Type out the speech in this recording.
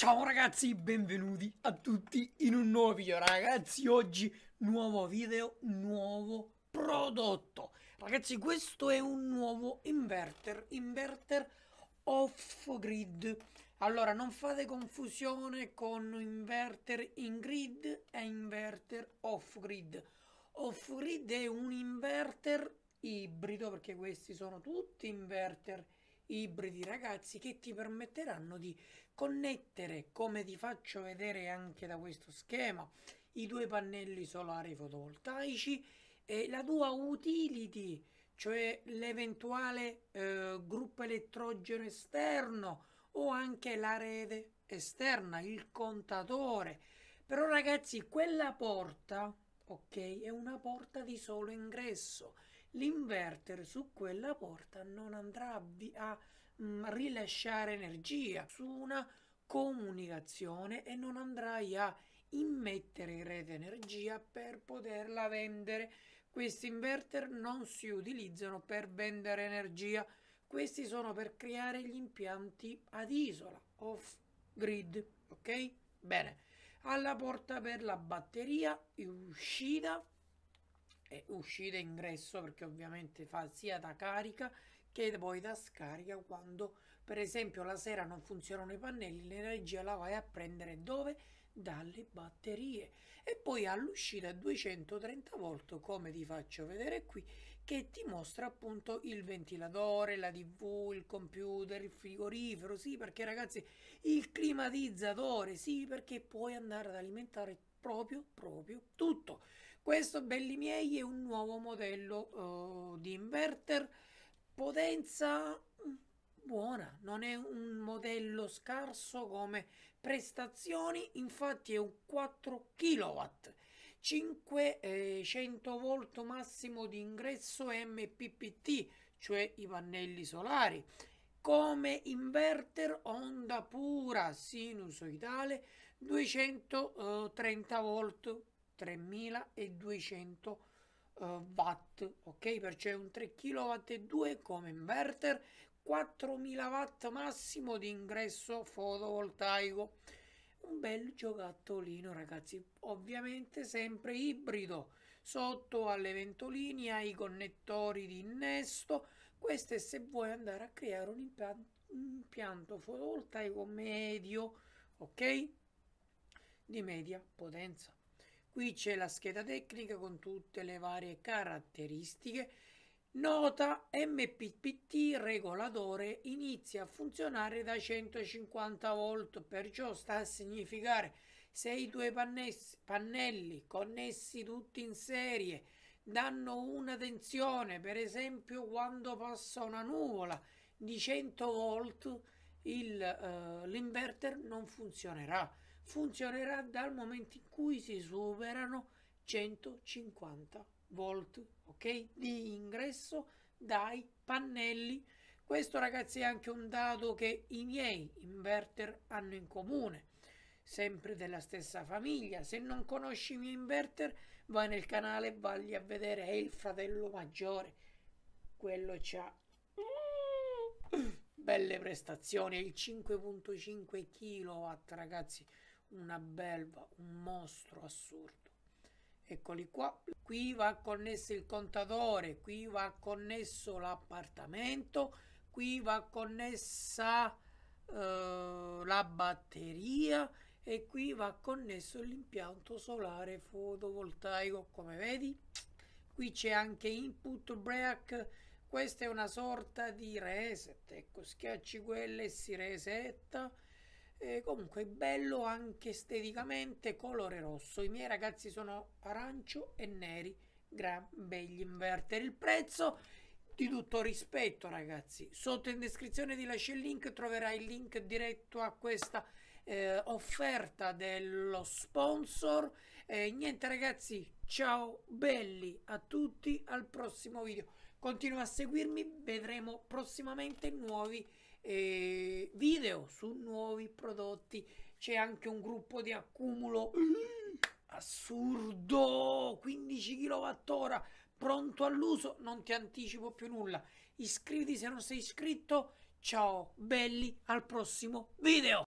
Ciao ragazzi, benvenuti a tutti in un nuovo video. Ragazzi, oggi nuovo video, nuovo prodotto. Ragazzi questo è un nuovo inverter, inverter off grid. Allora non fate confusione con inverter in grid e inverter off grid. Off grid è un inverter ibrido perché questi sono tutti inverter ibridi ragazzi che ti permetteranno di connettere come ti faccio vedere anche da questo schema i due pannelli solari fotovoltaici e la tua utility cioè l'eventuale eh, gruppo elettrogeno esterno o anche la rete esterna il contatore. Però ragazzi quella porta ok è una porta di solo ingresso l'inverter su quella porta non andrà a, a mh, rilasciare energia su una comunicazione e non andrai a immettere in rete energia per poterla vendere. Questi inverter non si utilizzano per vendere energia, questi sono per creare gli impianti ad isola, off grid, ok? Bene, alla porta per la batteria, uscita e uscita e ingresso perché ovviamente fa sia da carica che poi da scarica quando per esempio la sera non funzionano i pannelli l'energia la vai a prendere dove? dalle batterie e poi all'uscita 230 volt come ti faccio vedere qui che ti mostra appunto il ventilatore la tv il computer il frigorifero sì perché ragazzi il climatizzatore sì perché puoi andare ad alimentare proprio proprio tutto questo belli miei è un nuovo modello uh, di inverter. Potenza mm, buona non è un modello scarso come prestazioni infatti è un 4 kW 500 volt massimo di ingresso MPPT cioè i pannelli solari. Come inverter onda pura sinusoidale 230 volt 3200 uh, eh, watt ok? Perciò è un 3 kW e 2 come inverter 4000 watt massimo di ingresso fotovoltaico. Un bel giocattolino ragazzi ovviamente sempre ibrido sotto alle ventoline ai connettori di innesto. Questo è se vuoi andare a creare un impianto, un impianto fotovoltaico medio ok? Di media potenza Qui c'è la scheda tecnica con tutte le varie caratteristiche. Nota MPPT regolatore inizia a funzionare da 150 volt, perciò sta a significare se i due pannelli connessi tutti in serie danno una tensione, per esempio quando passa una nuvola di 100 volt, uh, l'inverter non funzionerà funzionerà dal momento in cui si superano 150 volt ok? Di ingresso dai pannelli. Questo ragazzi è anche un dato che i miei inverter hanno in comune sempre della stessa famiglia. Se non conosci i miei inverter vai nel canale e vai a vedere è il fratello maggiore. Quello c'ha belle prestazioni il 5.5 kW ragazzi una belva, un mostro assurdo. Eccoli qua. Qui va connesso il contatore, qui va connesso l'appartamento, qui va connessa uh, la batteria e qui va connesso l'impianto solare fotovoltaico. Come vedi, qui c'è anche input break. Questa è una sorta di reset. Ecco, schiacci quelle e si resetta eh, comunque bello anche esteticamente colore rosso. I miei ragazzi sono arancio e neri. Gran begli inverter. Il prezzo di tutto rispetto ragazzi. Sotto in descrizione ti lascio il link troverai il link diretto a questa eh, offerta dello sponsor. Eh, niente ragazzi. Ciao belli a tutti. Al prossimo video continua a seguirmi vedremo prossimamente nuovi eh, video su nuovi prodotti. C'è anche un gruppo di accumulo assurdo 15 kWh pronto all'uso. Non ti anticipo più nulla. Iscriviti se non sei iscritto. Ciao belli, al prossimo video.